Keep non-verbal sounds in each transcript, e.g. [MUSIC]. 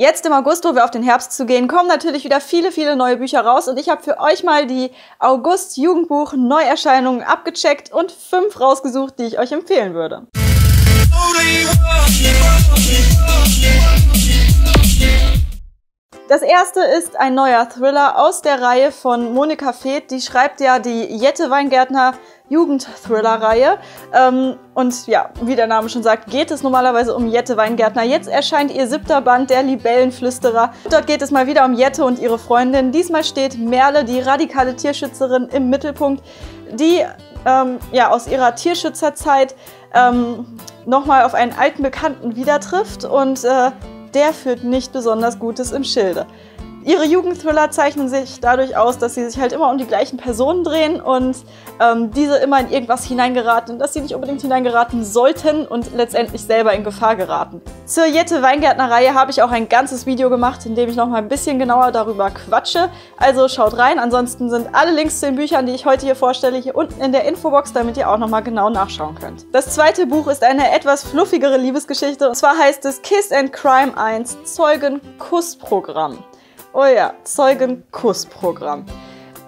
Jetzt im August, wo wir auf den Herbst zu gehen, kommen natürlich wieder viele, viele neue Bücher raus und ich habe für euch mal die August-Jugendbuch Neuerscheinungen abgecheckt und fünf rausgesucht, die ich euch empfehlen würde. Das erste ist ein neuer Thriller aus der Reihe von Monika Feeth. Die schreibt ja die Jette Weingärtner Jugend-Thriller-Reihe. Ähm, und ja, wie der Name schon sagt, geht es normalerweise um Jette Weingärtner. Jetzt erscheint ihr siebter Band, der Libellenflüsterer. Dort geht es mal wieder um Jette und ihre Freundin. Diesmal steht Merle, die radikale Tierschützerin, im Mittelpunkt, die ähm, ja, aus ihrer Tierschützerzeit ähm, nochmal auf einen alten Bekannten wieder trifft und äh, der führt nicht besonders Gutes im Schilde. Ihre Jugendthriller zeichnen sich dadurch aus, dass sie sich halt immer um die gleichen Personen drehen und ähm, diese immer in irgendwas hineingeraten, dass sie nicht unbedingt hineingeraten sollten und letztendlich selber in Gefahr geraten. Zur Jette Weingärtner-Reihe habe ich auch ein ganzes Video gemacht, in dem ich noch mal ein bisschen genauer darüber quatsche. Also schaut rein. Ansonsten sind alle Links zu den Büchern, die ich heute hier vorstelle, hier unten in der Infobox, damit ihr auch noch mal genau nachschauen könnt. Das zweite Buch ist eine etwas fluffigere Liebesgeschichte und zwar heißt es Kiss and Crime 1 Zeugen-Kussprogramm. Oh ja, Zeugenkussprogramm.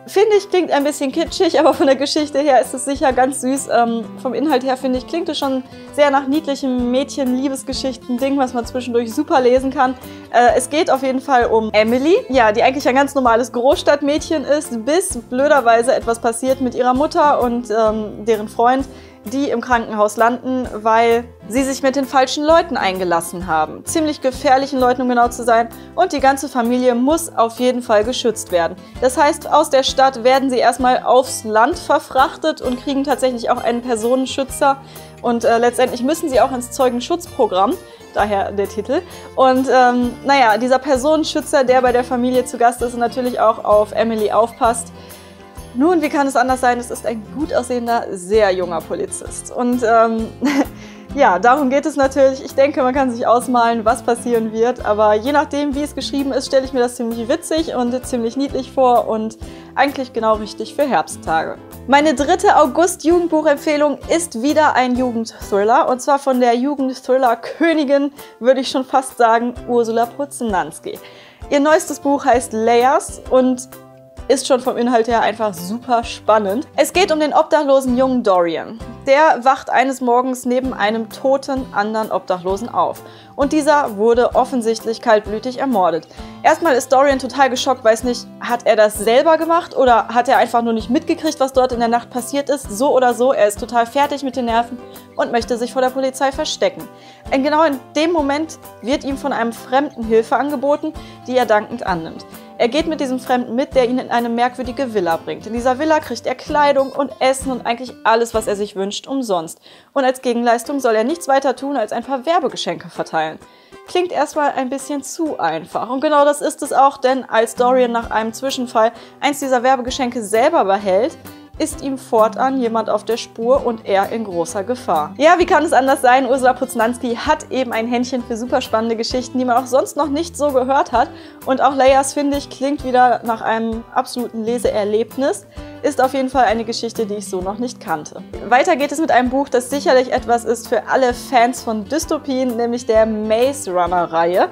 Finde ich, klingt ein bisschen kitschig, aber von der Geschichte her ist es sicher ganz süß. Ähm, vom Inhalt her, finde ich, klingt es schon sehr nach niedlichem Mädchen-Liebesgeschichten-Ding, was man zwischendurch super lesen kann. Äh, es geht auf jeden Fall um Emily, ja, die eigentlich ein ganz normales Großstadtmädchen ist, bis blöderweise etwas passiert mit ihrer Mutter und ähm, deren Freund, die im Krankenhaus landen, weil sie sich mit den falschen Leuten eingelassen haben. Ziemlich gefährlichen Leuten, um genau zu sein. Und die ganze Familie muss auf jeden Fall geschützt werden. Das heißt, aus der Stadt werden sie erstmal aufs Land verfrachtet und kriegen tatsächlich auch einen Personenschützer. Und äh, letztendlich müssen sie auch ins Zeugenschutzprogramm, daher der Titel. Und ähm, naja, dieser Personenschützer, der bei der Familie zu Gast ist und natürlich auch auf Emily aufpasst, nun, wie kann es anders sein? Es ist ein gut aussehender, sehr junger Polizist. Und ähm, [LAUGHS] ja, darum geht es natürlich. Ich denke, man kann sich ausmalen, was passieren wird. Aber je nachdem, wie es geschrieben ist, stelle ich mir das ziemlich witzig und ziemlich niedlich vor und eigentlich genau richtig für Herbsttage. Meine dritte August-Jugendbuchempfehlung ist wieder ein Jugendthriller. Und zwar von der Jugendthriller-Königin, würde ich schon fast sagen, Ursula Putzenanski. Ihr neuestes Buch heißt Layers und ist schon vom Inhalt her einfach super spannend. Es geht um den obdachlosen jungen Dorian. Der wacht eines Morgens neben einem toten anderen Obdachlosen auf. Und dieser wurde offensichtlich kaltblütig ermordet. Erstmal ist Dorian total geschockt, weiß nicht, hat er das selber gemacht oder hat er einfach nur nicht mitgekriegt, was dort in der Nacht passiert ist? So oder so, er ist total fertig mit den Nerven und möchte sich vor der Polizei verstecken. Und genau in dem Moment wird ihm von einem Fremden Hilfe angeboten, die er dankend annimmt. Er geht mit diesem Fremden mit, der ihn in eine merkwürdige Villa bringt. In dieser Villa kriegt er Kleidung und Essen und eigentlich alles, was er sich wünscht, umsonst. Und als Gegenleistung soll er nichts weiter tun, als ein paar Werbegeschenke verteilen. Klingt erstmal ein bisschen zu einfach. Und genau das ist es auch, denn als Dorian nach einem Zwischenfall eins dieser Werbegeschenke selber behält, ist ihm fortan jemand auf der Spur und er in großer Gefahr. Ja, wie kann es anders sein? Ursula Puznanski hat eben ein Händchen für super spannende Geschichten, die man auch sonst noch nicht so gehört hat. Und auch Layers, finde ich, klingt wieder nach einem absoluten Leseerlebnis ist auf jeden Fall eine Geschichte, die ich so noch nicht kannte. Weiter geht es mit einem Buch, das sicherlich etwas ist für alle Fans von Dystopien, nämlich der Maze Runner-Reihe.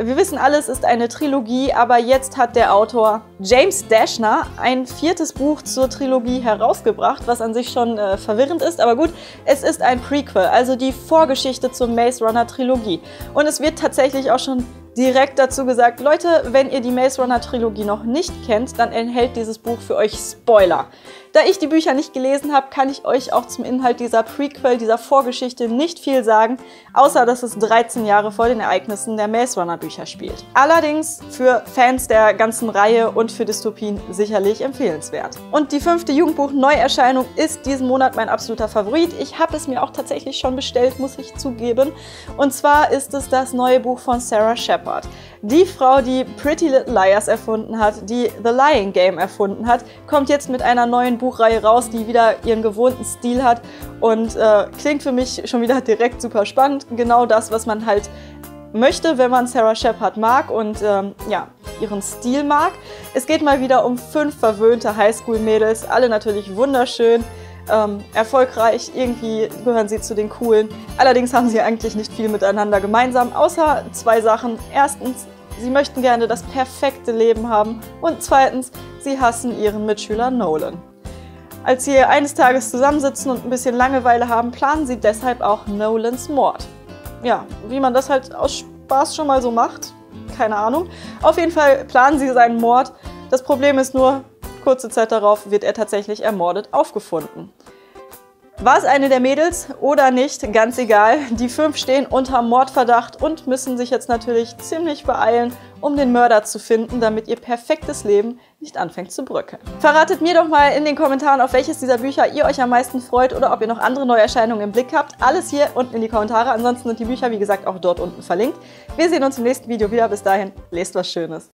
Wir wissen alles, ist eine Trilogie, aber jetzt hat der Autor James Dashner ein viertes Buch zur Trilogie herausgebracht, was an sich schon äh, verwirrend ist, aber gut, es ist ein Prequel, also die Vorgeschichte zur Maze Runner Trilogie. Und es wird tatsächlich auch schon direkt dazu gesagt, Leute, wenn ihr die Maze Runner Trilogie noch nicht kennt, dann enthält dieses Buch für euch Spoiler. Da ich die Bücher nicht gelesen habe, kann ich euch auch zum Inhalt dieser Prequel, dieser Vorgeschichte nicht viel sagen, außer dass es 13 Jahre vor den Ereignissen der Maze Runner Bücher spielt. Allerdings für Fans der ganzen Reihe und für Dystopien sicherlich empfehlenswert. Und die fünfte Jugendbuch-Neuerscheinung ist diesen Monat mein absoluter Favorit. Ich habe es mir auch tatsächlich schon bestellt, muss ich zugeben. Und zwar ist es das neue Buch von Sarah Shepard. Die Frau, die Pretty Little Liars erfunden hat, die The Lying Game erfunden hat, kommt jetzt mit einer neuen Buchreihe raus, die wieder ihren gewohnten Stil hat und äh, klingt für mich schon wieder [LAUGHS] direkt super spannend. Genau das, was man halt möchte, wenn man Sarah Shepard mag und ähm, ja, ihren Stil mag. Es geht mal wieder um fünf verwöhnte Highschool-Mädels, alle natürlich wunderschön. Ähm, erfolgreich, irgendwie gehören sie zu den Coolen. Allerdings haben sie eigentlich nicht viel miteinander gemeinsam, außer zwei Sachen. Erstens sie möchten gerne das perfekte Leben haben. Und zweitens, sie hassen ihren Mitschüler Nolan. Als sie eines Tages zusammensitzen und ein bisschen Langeweile haben, planen sie deshalb auch Nolans Mord. Ja, wie man das halt aus Spaß schon mal so macht, keine Ahnung. Auf jeden Fall planen sie seinen Mord. Das Problem ist nur, kurze Zeit darauf wird er tatsächlich ermordet aufgefunden. War es eine der Mädels oder nicht, ganz egal. Die fünf stehen unter Mordverdacht und müssen sich jetzt natürlich ziemlich beeilen, um den Mörder zu finden, damit ihr perfektes Leben nicht anfängt zu bröckeln. Verratet mir doch mal in den Kommentaren, auf welches dieser Bücher ihr euch am meisten freut oder ob ihr noch andere Neuerscheinungen im Blick habt. Alles hier unten in die Kommentare. Ansonsten sind die Bücher, wie gesagt, auch dort unten verlinkt. Wir sehen uns im nächsten Video wieder. Bis dahin, lest was Schönes.